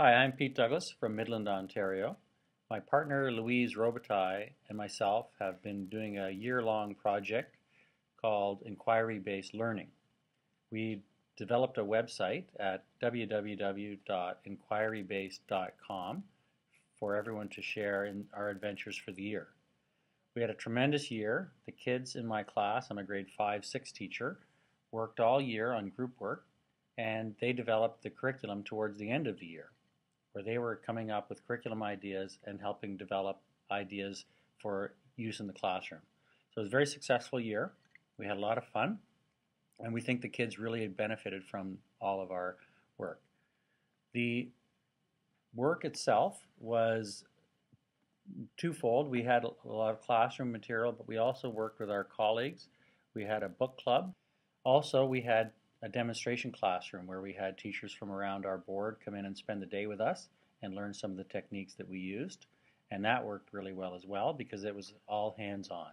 Hi, I'm Pete Douglas from Midland, Ontario. My partner Louise Robitaille and myself have been doing a year-long project called Inquiry-Based Learning. We developed a website at www.inquirybased.com for everyone to share in our adventures for the year. We had a tremendous year. The kids in my class, I'm a grade 5-6 teacher, worked all year on group work and they developed the curriculum towards the end of the year where they were coming up with curriculum ideas and helping develop ideas for use in the classroom. So it was a very successful year. We had a lot of fun, and we think the kids really benefited from all of our work. The work itself was twofold. We had a lot of classroom material, but we also worked with our colleagues. We had a book club. Also, we had a demonstration classroom where we had teachers from around our board come in and spend the day with us and learn some of the techniques that we used. And that worked really well as well because it was all hands-on.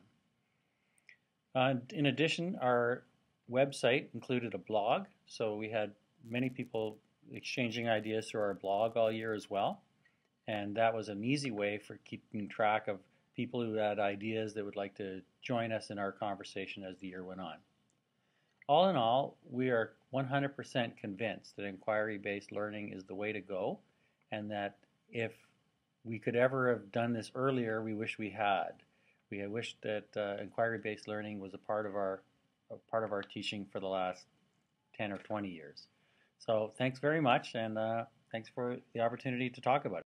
Uh, in addition, our website included a blog, so we had many people exchanging ideas through our blog all year as well. And that was an easy way for keeping track of people who had ideas that would like to join us in our conversation as the year went on. All in all, we are 100% convinced that inquiry-based learning is the way to go and that if we could ever have done this earlier, we wish we had. We wish that uh, inquiry-based learning was a part of our part of our teaching for the last 10 or 20 years. So thanks very much and uh, thanks for the opportunity to talk about it.